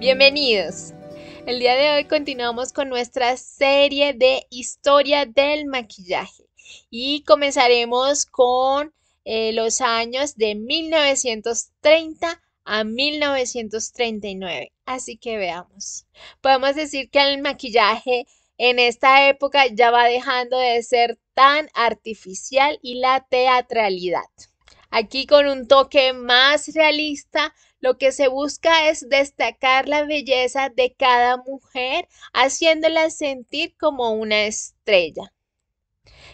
Bienvenidos. El día de hoy continuamos con nuestra serie de historia del maquillaje y comenzaremos con eh, los años de 1930 a 1939. Así que veamos. Podemos decir que el maquillaje en esta época ya va dejando de ser tan artificial y la teatralidad. Aquí con un toque más realista, lo que se busca es destacar la belleza de cada mujer, haciéndola sentir como una estrella.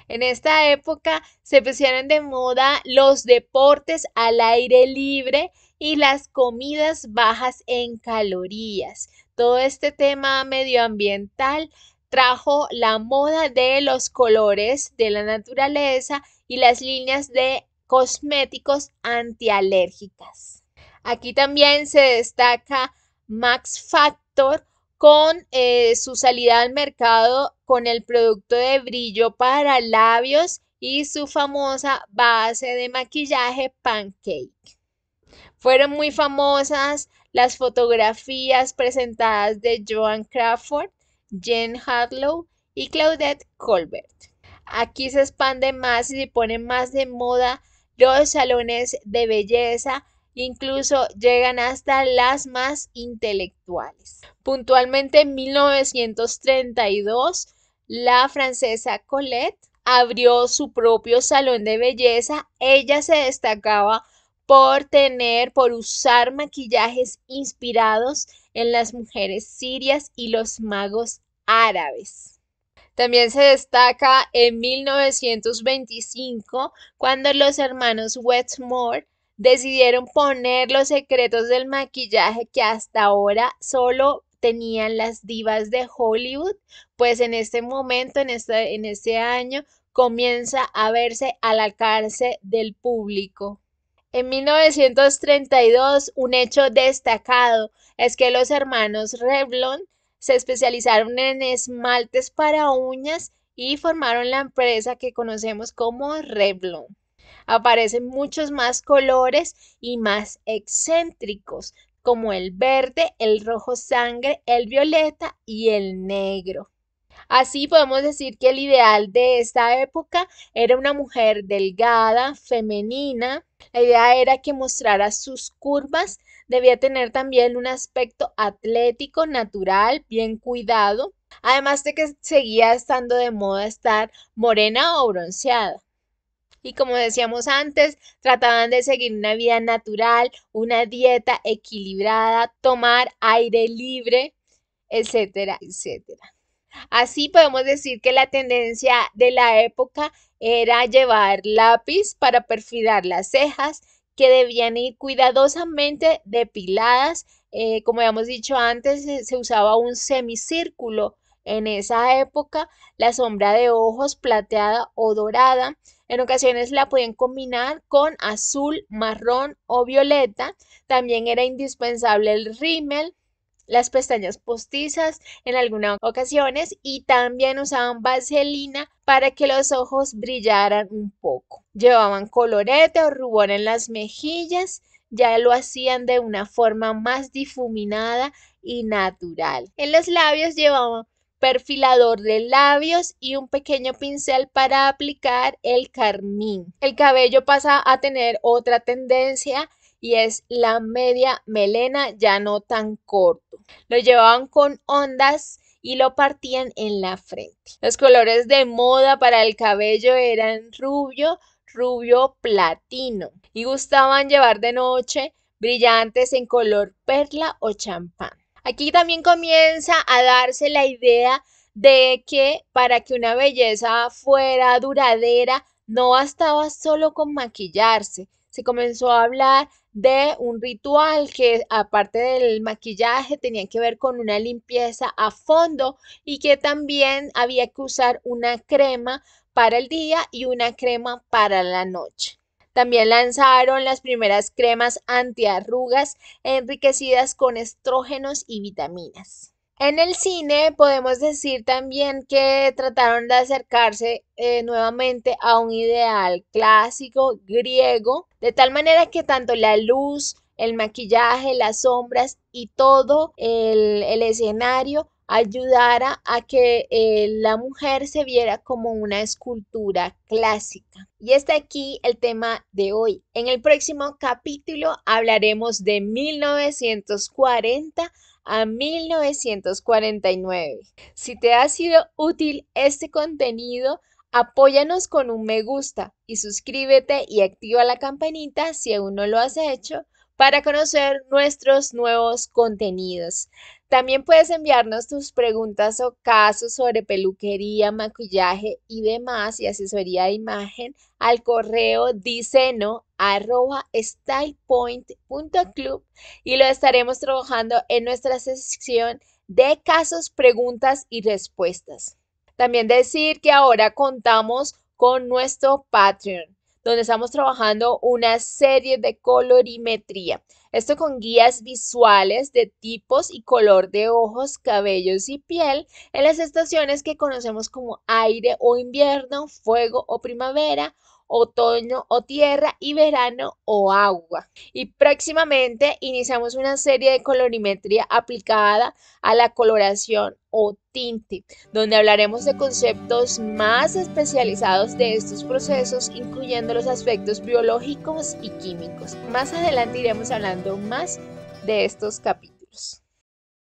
En esta época se pusieron de moda los deportes al aire libre y las comidas bajas en calorías. Todo este tema medioambiental trajo la moda de los colores de la naturaleza y las líneas de cosméticos antialérgicas. Aquí también se destaca Max Factor con eh, su salida al mercado con el producto de brillo para labios y su famosa base de maquillaje pancake. Fueron muy famosas las fotografías presentadas de Joan Crawford, Jen Harlow y Claudette Colbert. Aquí se expande más y se pone más de moda los salones de belleza, incluso llegan hasta las más intelectuales. Puntualmente en 1932, la francesa Colette abrió su propio salón de belleza. Ella se destacaba por tener, por usar maquillajes inspirados en las mujeres sirias y los magos árabes. También se destaca en 1925 cuando los hermanos Westmore decidieron poner los secretos del maquillaje que hasta ahora solo tenían las divas de Hollywood, pues en este momento, en este, en este año, comienza a verse al alcance del público. En 1932, un hecho destacado es que los hermanos Revlon se especializaron en esmaltes para uñas y formaron la empresa que conocemos como Revlon. Aparecen muchos más colores y más excéntricos, como el verde, el rojo sangre, el violeta y el negro. Así podemos decir que el ideal de esta época era una mujer delgada, femenina. La idea era que mostrara sus curvas, debía tener también un aspecto atlético, natural, bien cuidado, además de que seguía estando de moda estar morena o bronceada. Y como decíamos antes, trataban de seguir una vida natural, una dieta equilibrada, tomar aire libre, etcétera, etcétera. Así podemos decir que la tendencia de la época era llevar lápiz para perfilar las cejas, que debían ir cuidadosamente depiladas. Eh, como habíamos dicho antes, se, usaba un semicírculo en esa época, la sombra de ojos plateada o dorada. En ocasiones la podían combinar con azul, marrón o violeta. También era indispensable el rímel, las pestañas postizas en algunas ocasiones y también usaban vaselina para que los ojos brillaran un poco. Llevaban colorete o rubor en las mejillas, ya lo hacían de una forma más difuminada y natural. En los labios llevaban perfilador de labios y un pequeño pincel para aplicar el carmín. El cabello pasa a tener otra tendencia y es la media melena ya no tan corto. Lo llevaban con ondas y lo partían en la frente. Los colores de moda para el cabello eran rubio, rubio platino y gustaban llevar de noche brillantes en color perla o champán. Aquí también comienza a darse la idea de que para que una belleza fuera duradera no bastaba solo con maquillarse, se comenzó a hablar de un ritual que aparte del maquillaje tenía que ver con una limpieza a fondo y que también había que usar una crema para el día y una crema para la noche. También lanzaron las primeras cremas antiarrugas enriquecidas con estrógenos y vitaminas. En el cine podemos decir también que trataron de acercarse eh, nuevamente a un ideal clásico griego, de tal manera que tanto la luz, el maquillaje, las sombras y todo el, el escenario ayudara a que eh, la mujer se viera como una escultura clásica. Y está aquí el tema de hoy. En el próximo capítulo hablaremos de 1940 a 1949. Si te ha sido útil este contenido, apóyanos con un me gusta y suscríbete y activa la campanita si aún no lo has hecho para conocer nuestros nuevos contenidos. También puedes enviarnos tus preguntas o casos sobre peluquería, maquillaje y demás y asesoría de imagen al correo diceno y lo estaremos trabajando en nuestra sección de casos, preguntas y respuestas. También decir que ahora contamos con nuestro Patreon donde estamos trabajando una serie de colorimetría. Esto con guías visuales de tipos y color de ojos, cabellos y piel en las estaciones que conocemos como aire o invierno, fuego o primavera otoño o tierra y verano o agua. Y próximamente iniciamos una serie de colorimetría aplicada a la coloración o tinte, donde hablaremos de conceptos más especializados de estos procesos, incluyendo los aspectos biológicos y químicos. Más adelante iremos hablando más de estos capítulos.